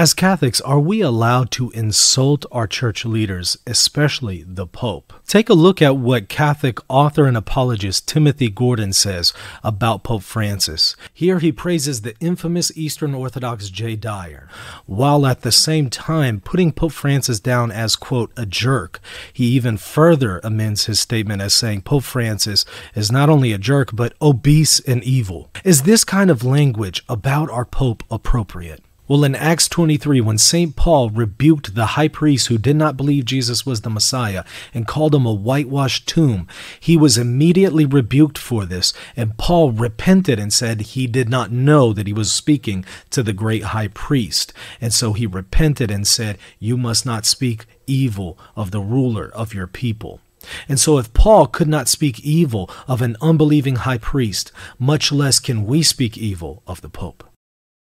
As Catholics, are we allowed to insult our church leaders, especially the Pope? Take a look at what Catholic author and apologist Timothy Gordon says about Pope Francis. Here he praises the infamous Eastern Orthodox Jay Dyer, while at the same time putting Pope Francis down as, quote, a jerk. He even further amends his statement as saying Pope Francis is not only a jerk, but obese and evil. Is this kind of language about our Pope appropriate? Well, in Acts 23, when St. Paul rebuked the high priest who did not believe Jesus was the Messiah and called him a whitewashed tomb, he was immediately rebuked for this, and Paul repented and said he did not know that he was speaking to the great high priest. And so he repented and said, You must not speak evil of the ruler of your people. And so, if Paul could not speak evil of an unbelieving high priest, much less can we speak evil of the Pope.